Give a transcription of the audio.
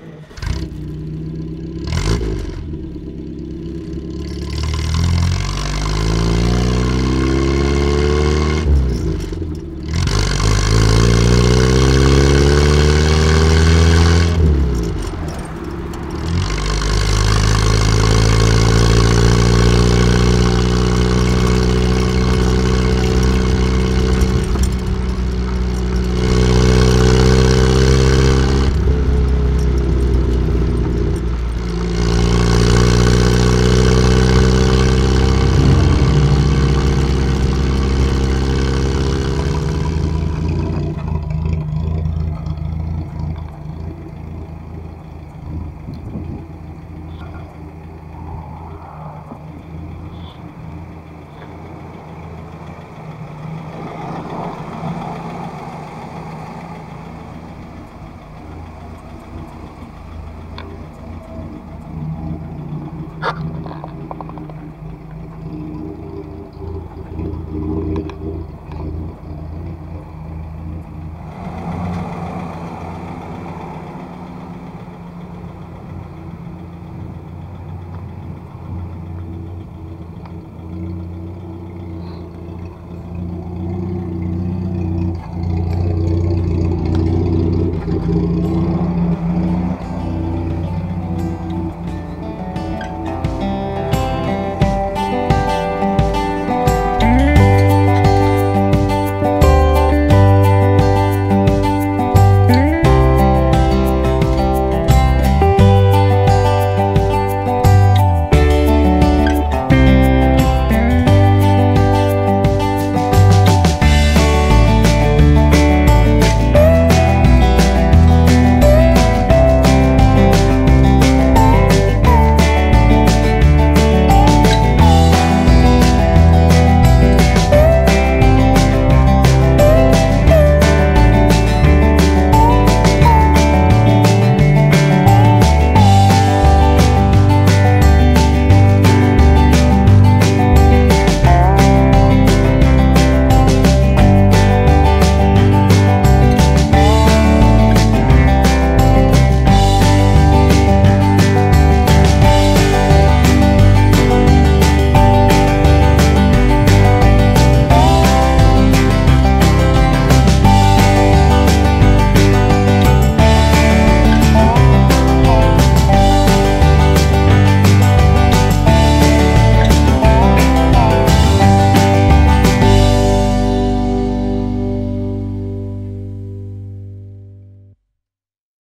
Mm.